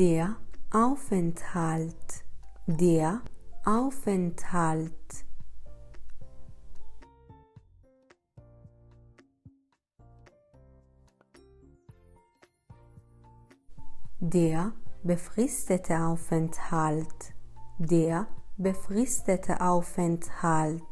Der Aufenthalt. Der Aufenthalt. Der befristete Aufenthalt. Der befristete Aufenthalt.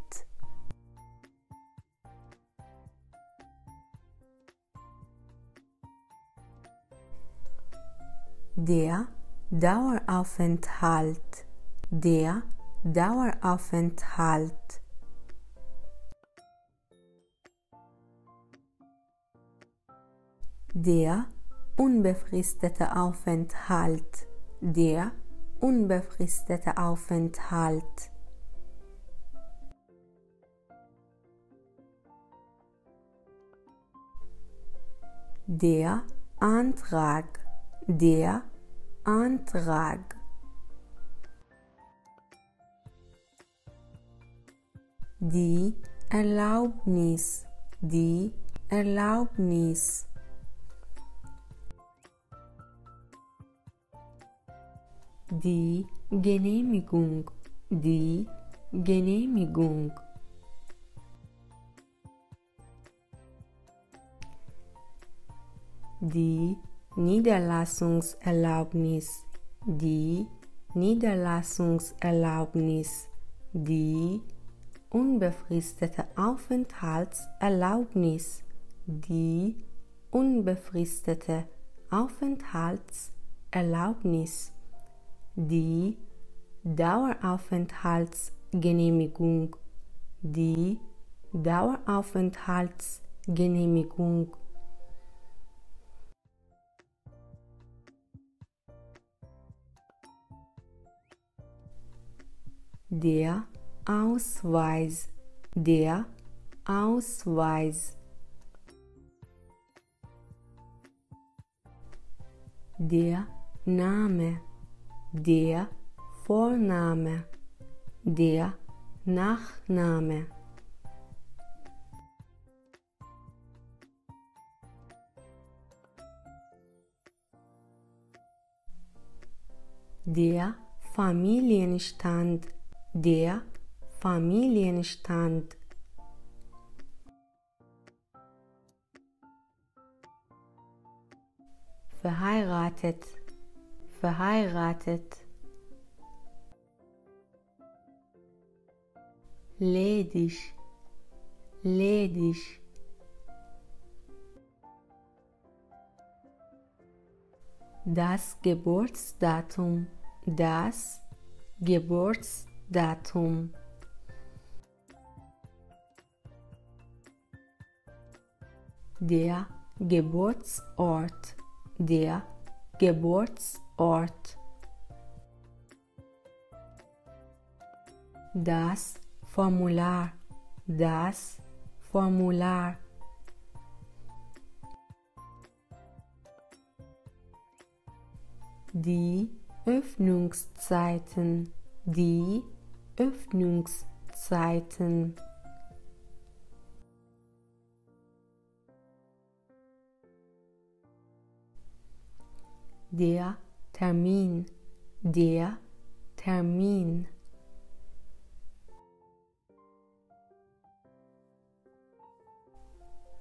Der Daueraufenthalt. Der Daueraufenthalt. Der unbefristete Aufenthalt. Der unbefristete Aufenthalt. Der Antrag. Der Antrag. Die Erlaubnis. Die Erlaubnis. Die Genehmigung. Die Genehmigung. Die Niederlassungserlaubnis. Die Niederlassungserlaubnis. Die unbefristete Aufenthaltserlaubnis. Die unbefristete Aufenthaltserlaubnis die Daueraufenthaltsgenehmigung, die Daueraufenthaltsgenehmigung. Der Ausweis, der Ausweis. Der Name, der Vorname, der Nachname. Der Familienstand, der Familienstand. Verheiratet, verheiratet. Ledig, ledig. Das Geburtsdatum, das Geburtsdatum. Der Geburtsort, der Geburtsort. Ort. Das Formular, das Formular. Die Öffnungszeiten, die Öffnungszeiten. Der Termin, der Termin.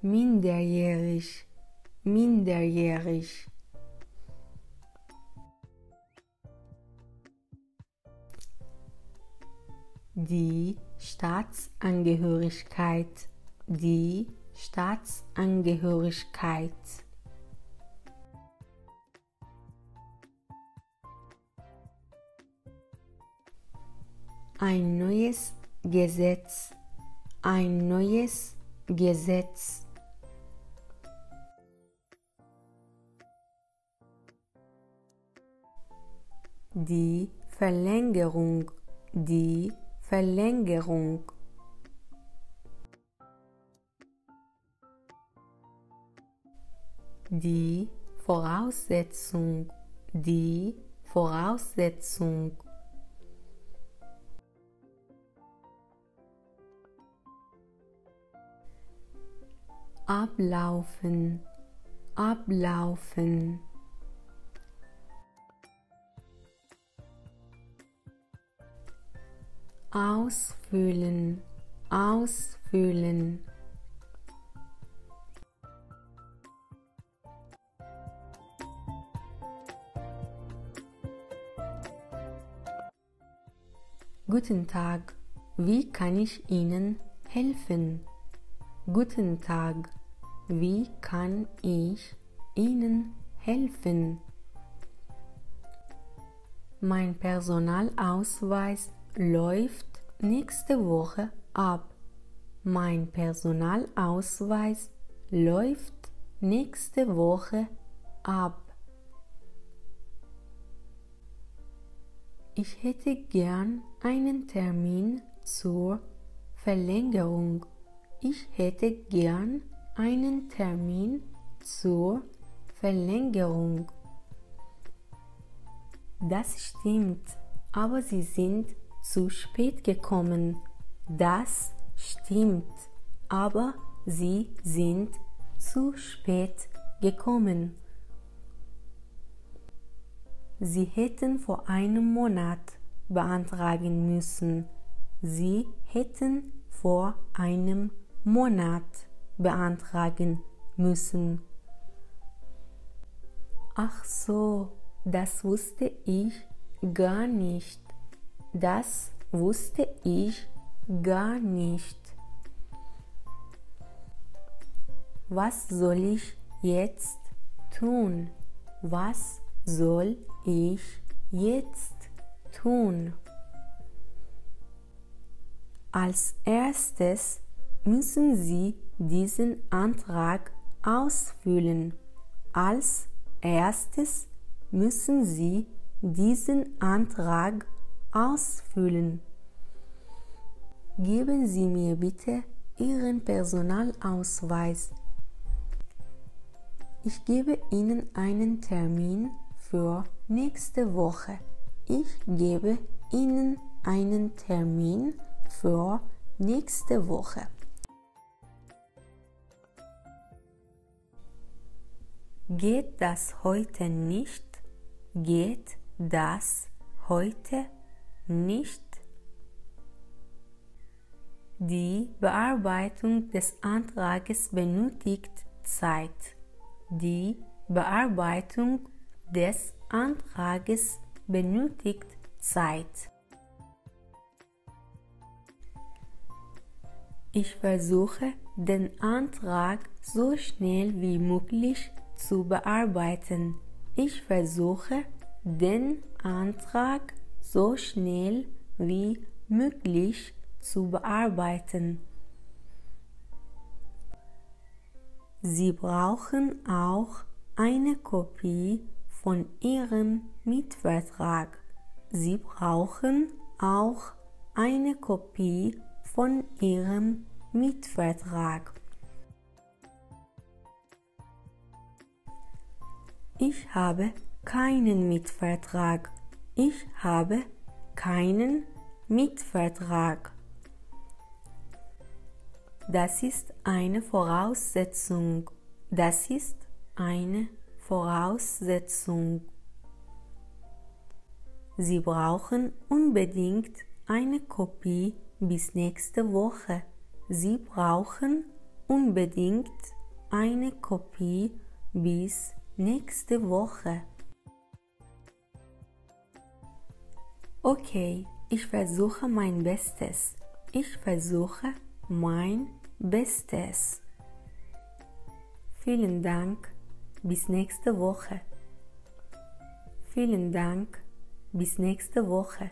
Minderjährig, minderjährig. Die Staatsangehörigkeit, die Staatsangehörigkeit. ein neues Gesetz, ein neues Gesetz. Die Verlängerung, die Verlängerung. Die Voraussetzung, die Voraussetzung. ablaufen, ablaufen. Ausfüllen, ausfüllen. Guten Tag, wie kann ich Ihnen helfen? Guten Tag, wie kann ich Ihnen helfen? Mein Personalausweis läuft nächste Woche ab. Mein Personalausweis läuft nächste Woche ab. Ich hätte gern einen Termin zur Verlängerung. Ich hätte gern einen Termin zur Verlängerung. Das stimmt, aber Sie sind zu spät gekommen. Das stimmt, aber Sie sind zu spät gekommen. Sie hätten vor einem Monat beantragen müssen. Sie hätten vor einem Monat beantragen müssen. Ach so, das wusste ich gar nicht. Das wusste ich gar nicht. Was soll ich jetzt tun? Was soll ich jetzt tun? Als erstes müssen Sie diesen Antrag ausfüllen. Als erstes müssen Sie diesen Antrag ausfüllen. Geben Sie mir bitte Ihren Personalausweis. Ich gebe Ihnen einen Termin für nächste Woche. Ich gebe Ihnen einen Termin für nächste Woche. Geht das heute nicht? Geht das heute nicht? Die Bearbeitung des Antrages benötigt Zeit. Die Bearbeitung des Antrages benötigt Zeit. Ich versuche den Antrag so schnell wie möglich zu bearbeiten. Ich versuche den Antrag so schnell wie möglich zu bearbeiten. Sie brauchen auch eine Kopie von Ihrem Mietvertrag. Sie brauchen auch eine Kopie von Ihrem Mietvertrag. Ich habe keinen Mietvertrag. Ich habe keinen Mietvertrag. Das ist eine Voraussetzung. Das ist eine Voraussetzung. Sie brauchen unbedingt eine Kopie bis nächste Woche. Sie brauchen unbedingt eine Kopie bis nächste Woche. Okay, ich versuche mein Bestes. Ich versuche mein Bestes. Vielen Dank. Bis nächste Woche. Vielen Dank. Bis nächste Woche.